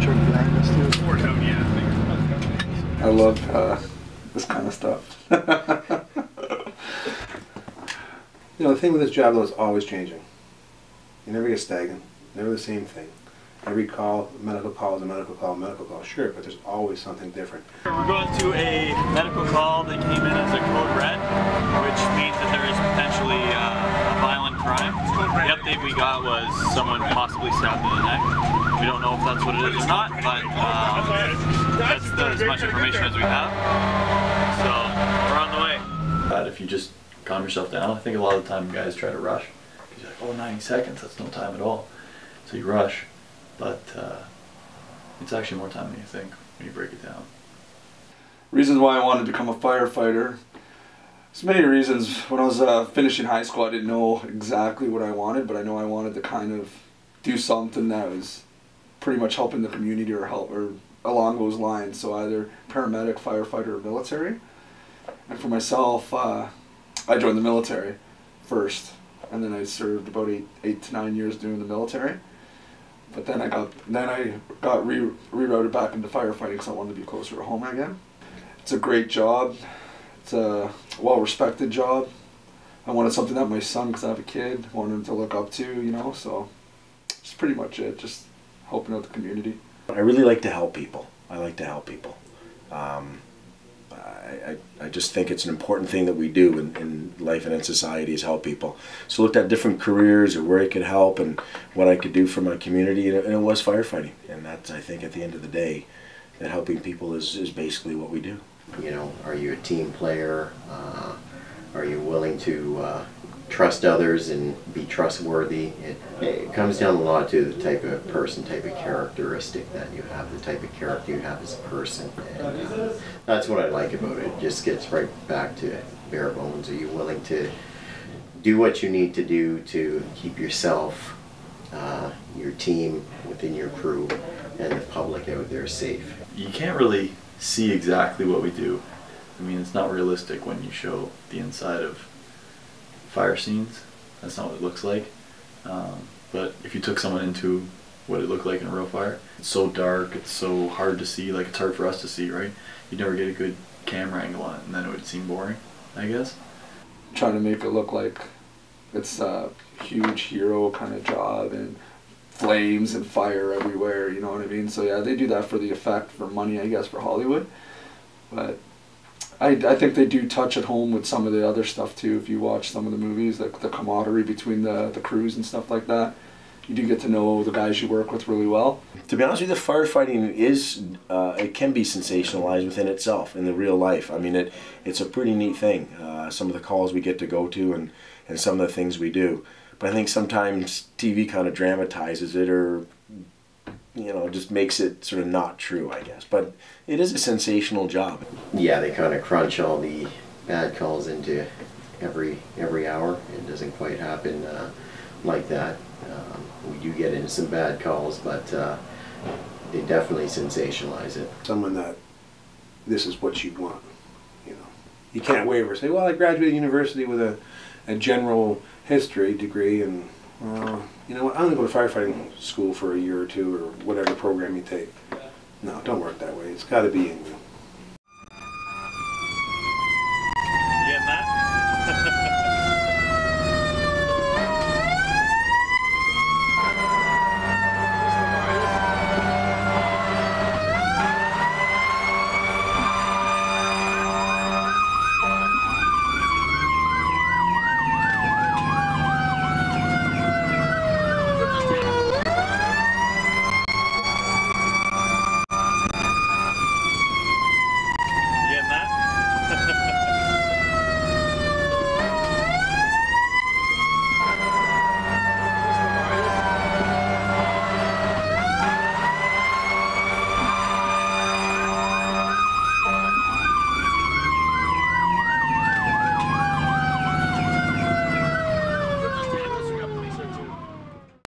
see the other truck behind us too. Out, yeah. I love uh, this kind of stuff. you know, the thing with this job though is always changing. You never get stagnant. Never the same thing. Every call, medical call is a medical call, medical call, sure, but there's always something different. We're going to a medical call that came in as a code red, which means that there is potentially uh, a violent crime. The update we got was someone possibly stabbed in the neck. We don't know if that's what it is or not, but um, that's the, as much information as we have. So we're on the way. But if you just calm yourself down, I think a lot of the time guys try to rush. Because you're like, oh, 90 seconds, that's no time at all. So you rush. But uh, it's actually more time than you think when you break it down. Reasons why I wanted to become a firefighter. There's many reasons. When I was uh, finishing high school, I didn't know exactly what I wanted, but I know I wanted to kind of do something that was pretty much helping the community or help or along those lines. So either paramedic, firefighter, or military. And for myself, uh, I joined the military first, and then I served about eight, eight to nine years doing the military. But then I got then I got re, rerouted back into firefighting because I wanted to be closer to home again. It's a great job. It's a well respected job. I wanted something that my son, because I have a kid, wanted him to look up to, you know. So, it's pretty much it. Just helping out the community. I really like to help people. I like to help people. Um, I, I, I just think it's an important thing that we do in, in life and in society is help people. So looked at different careers or where I could help and what I could do for my community, and it, and it was firefighting. And that's, I think, at the end of the day, that helping people is, is basically what we do. You know, are you a team player? Uh, are you willing to uh, trust others and be trustworthy? It, it comes down a lot to the type of person, type of characteristic that you have, the type of character you have as a person. And uh, that's what I like about it. It just gets right back to bare bones. Are you willing to do what you need to do to keep yourself, uh, your team within your crew, and the public out there safe? You can't really see exactly what we do. I mean, it's not realistic when you show the inside of fire scenes. That's not what it looks like. Um, but if you took someone into what it looked like in a real fire, it's so dark, it's so hard to see, like it's hard for us to see, right? You'd never get a good camera angle on it, and then it would seem boring, I guess. Trying to make it look like it's a huge hero kind of job and flames and fire everywhere, you know what I mean? So yeah, they do that for the effect, for money, I guess, for Hollywood. But I, I think they do touch at home with some of the other stuff too. If you watch some of the movies, like the camaraderie between the, the crews and stuff like that, you do get to know the guys you work with really well. To be honest with you, the firefighting is uh, it can be sensationalized within itself in the real life. I mean, it it's a pretty neat thing. Uh, some of the calls we get to go to and and some of the things we do. But I think sometimes TV kind of dramatizes it or you know, just makes it sort of not true, I guess. But it is a sensational job. Yeah, they kind of crunch all the bad calls into every every hour. It doesn't quite happen uh, like that. Um, we do get into some bad calls, but uh, they definitely sensationalize it. Someone that this is what you want, you know. You can't waver. Say, well, I graduated university with a, a general history degree and well, you know what, I'm going to go to firefighting school for a year or two or whatever program you take. No, don't work that way. It's got to be in.